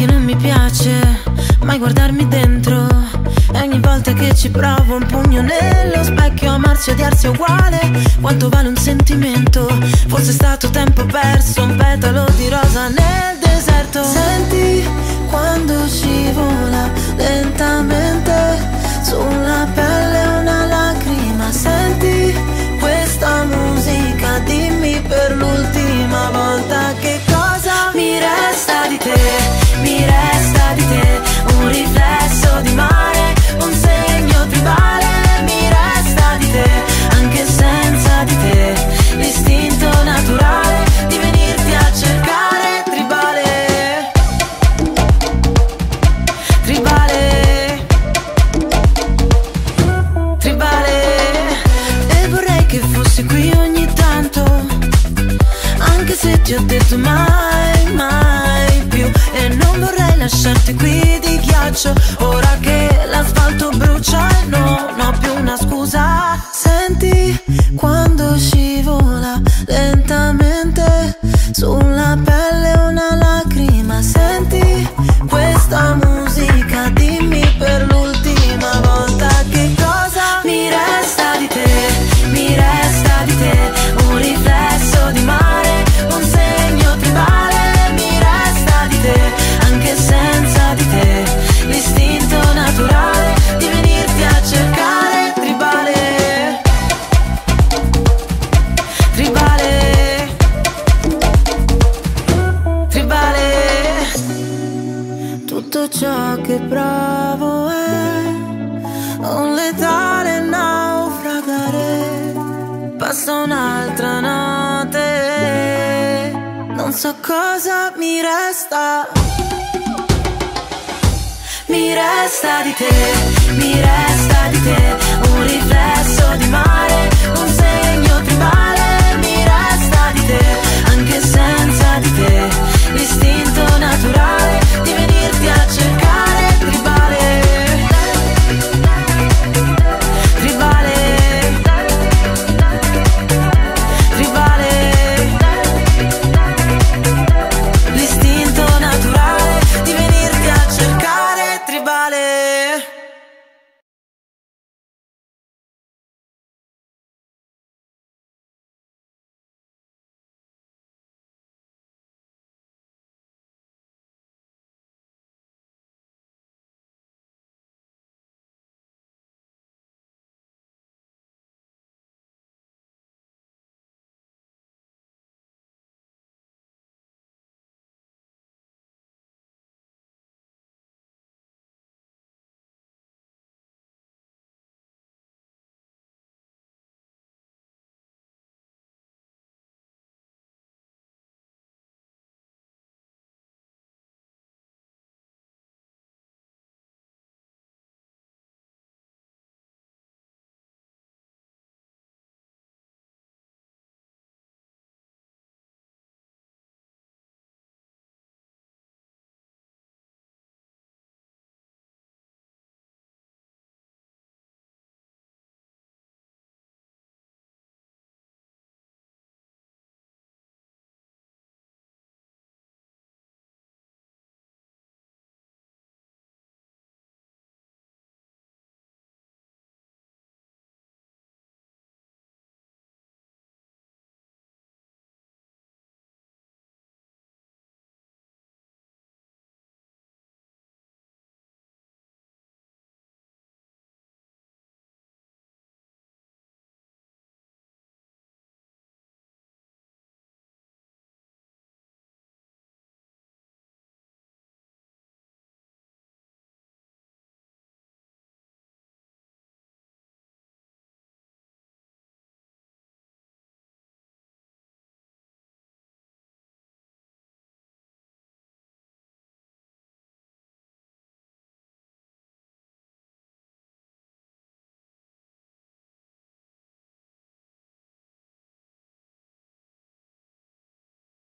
Che non mi piace mai guardarmi dentro. E ogni volta che ci provo un pugno nello specchio Amarsi e odiarsi è uguale. Quanto vale un sentimento? Forse è stato tempo perso Un petalo di rosa nel deserto. Senti quando scivola lentamente ti ho detto mai, mai più, e non vorrei lasciarti qui di ghiaccio. Ora che l'asfalto brucia e non ho più una scusa. Senti quando scivola lentamente Sulla pelle una lacrima. Senti questa musica Tutto ciò che provo è Un letale naufragare. Passa un'altra notte Non so cosa mi resta. Mi resta di te, mi resta di te, un riflesso di mare,